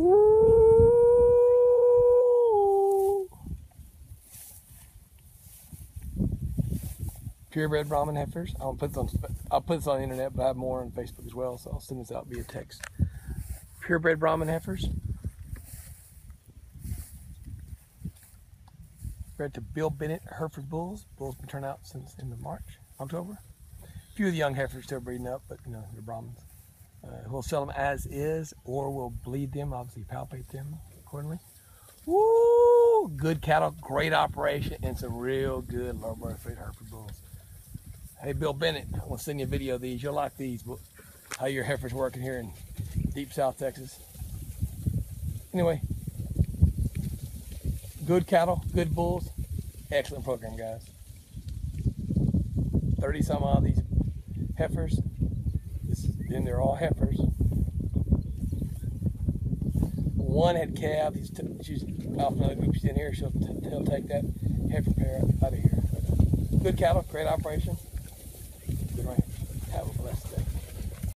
Ooh. Purebred Brahman heifers. I'll put this on. I'll put this on the internet, but I have more on Facebook as well, so I'll send this out via text. Purebred Brahman heifers. Bred to Bill Bennett Hereford bulls. Bulls been turned out since end of March, October. A few of the young heifers still breeding up, but you know they're Brahmans. Uh, we'll sell them as is, or we'll bleed them, obviously palpate them accordingly. Woo! Good cattle, great operation, and some real good low birth fed Hereford bulls. Hey, Bill Bennett, I want to send you a video of these. You'll like these. How your heifers working here in deep South Texas. Anyway, good cattle, good bulls, excellent program, guys. 30 some odd these heifers. They're all heifers. One had calves. She's off another group. She's in here. She'll, he'll take that heifer pair out of here. Good cattle, great operation.